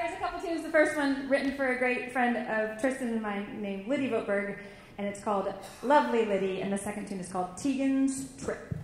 there's a couple tunes. The first one written for a great friend of Tristan and mine named Liddy Votberg, and it's called Lovely Liddy, and the second tune is called Teagan's Trip.